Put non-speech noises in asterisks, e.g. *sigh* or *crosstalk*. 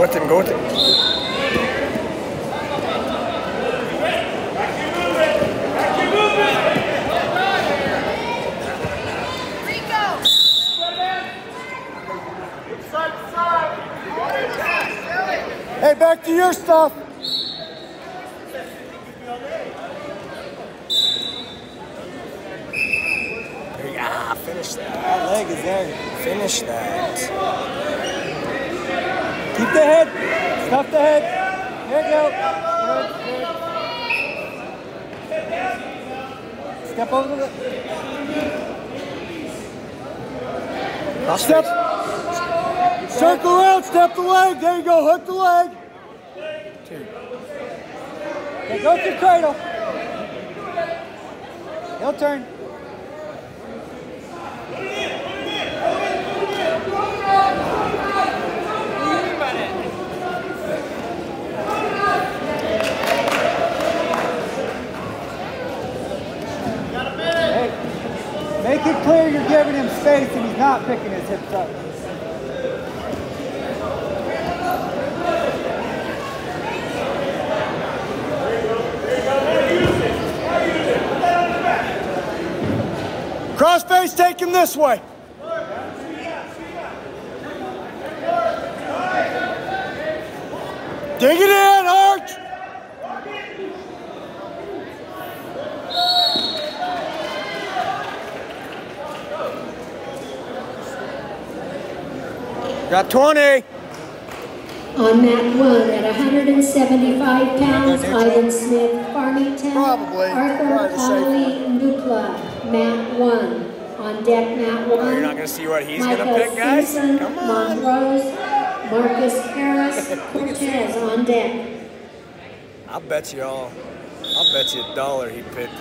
with him. Go with him. Hey, back to your stuff. There you- Ah, finish that. That leg is there. Finish that. Keep the head. Stuff the head. There you go. Good, good. Step over the. Cross Step. Circle around. Step the leg. There you go. Hook the leg. Okay, go to cradle. He'll turn. Make it clear you're giving him space and he's not picking his hips up. Crossface, take him this way. Dig it in, Got 20. On mat one, at 175 pounds, Ivan Smith, Farmington. Probably. Arthur Connolly Nucla, mat one. On deck, mat oh, one. You're not going to see what he's going to pick, guys? Simpson, Come on. Montrose, Marcus Harris, *laughs* Cortez on deck. I'll bet you all. I'll bet you a dollar he picked